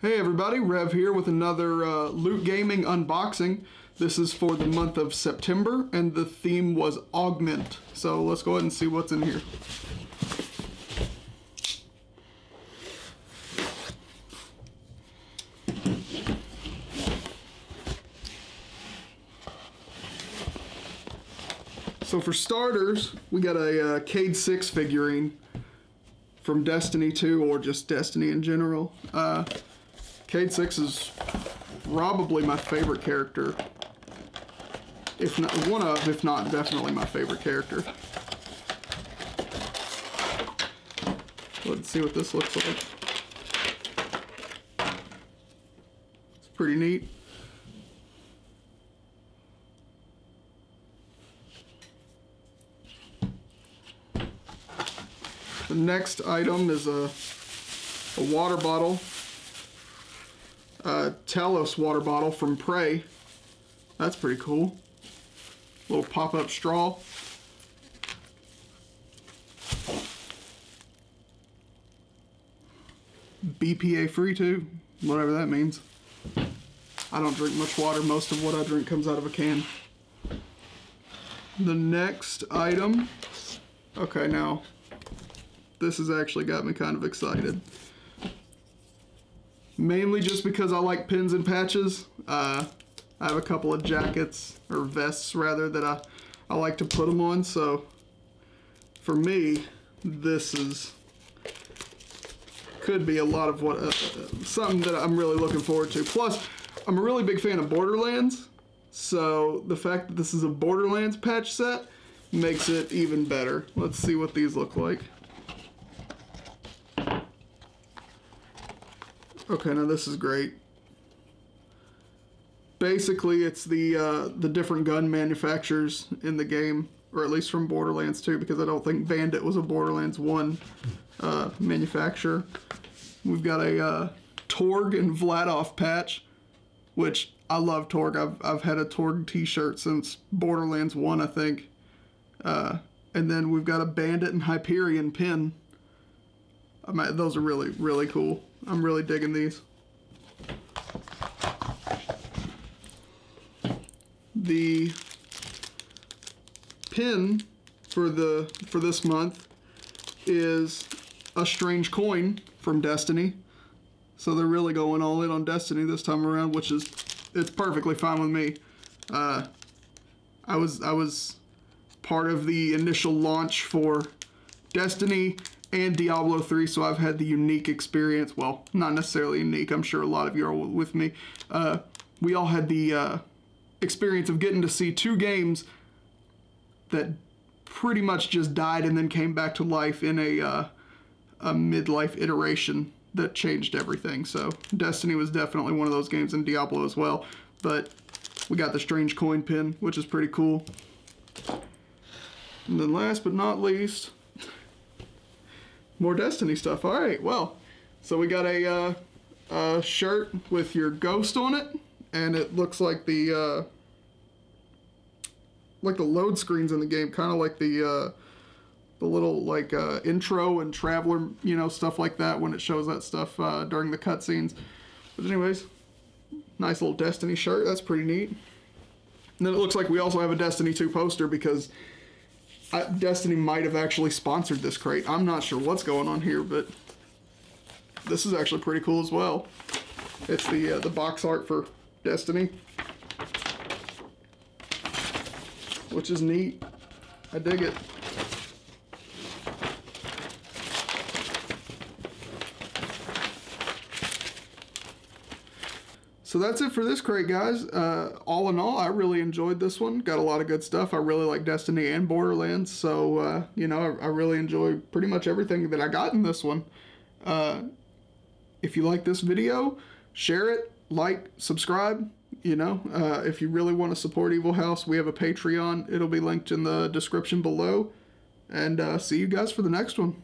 Hey everybody, Rev here with another uh, Loot Gaming unboxing. This is for the month of September and the theme was Augment. So let's go ahead and see what's in here. So for starters, we got a uh, Cayde-6 figurine from Destiny 2 or just Destiny in general. Uh, Cayde-6 is probably my favorite character. If not one of, if not definitely my favorite character. Let's see what this looks like. It's pretty neat. The next item is a, a water bottle. A Talos water bottle from Prey. That's pretty cool. Little pop-up straw. BPA free too, whatever that means. I don't drink much water. Most of what I drink comes out of a can. The next item. Okay, now this has actually got me kind of excited. Mainly just because I like pins and patches. Uh, I have a couple of jackets, or vests rather, that I, I like to put them on. So for me, this is could be a lot of what uh, something that I'm really looking forward to. Plus, I'm a really big fan of Borderlands, so the fact that this is a Borderlands patch set makes it even better. Let's see what these look like. Okay, now this is great. Basically, it's the uh, the different gun manufacturers in the game, or at least from Borderlands 2, because I don't think Bandit was a Borderlands 1 uh, manufacturer. We've got a uh, Torgue and Vladof patch, which I love Torgue. I've, I've had a Torgue t-shirt since Borderlands 1, I think. Uh, and then we've got a Bandit and Hyperion pin. I those are really, really cool. I'm really digging these. The pin for the for this month is a strange coin from Destiny. So they're really going all in on Destiny this time around, which is it's perfectly fine with me. Uh, I was I was part of the initial launch for Destiny and Diablo 3, so I've had the unique experience. Well, not necessarily unique. I'm sure a lot of you are with me. Uh, we all had the uh, experience of getting to see two games that pretty much just died and then came back to life in a uh, a midlife iteration that changed everything. So Destiny was definitely one of those games, and Diablo as well. But we got the strange coin pin, which is pretty cool. And then last but not least, more Destiny stuff. All right, well, so we got a, uh, a shirt with your ghost on it, and it looks like the uh, like the load screens in the game, kind of like the uh, the little like uh, intro and traveler, you know, stuff like that when it shows that stuff uh, during the cutscenes. But anyways, nice little Destiny shirt. That's pretty neat. And then it looks like we also have a Destiny 2 poster because I, Destiny might have actually sponsored this crate. I'm not sure what's going on here, but this is actually pretty cool as well. It's the uh, the box art for Destiny, which is neat. I dig it. So that's it for this crate, guys. Uh, all in all, I really enjoyed this one. Got a lot of good stuff. I really like Destiny and Borderlands, so, uh, you know, I, I, really enjoy pretty much everything that I got in this one. Uh, if you like this video, share it, like, subscribe. You know, uh, if you really want to support Evilhaus, we have a Patreon. It'll be linked in the description below. And uh, see you guys for the next one.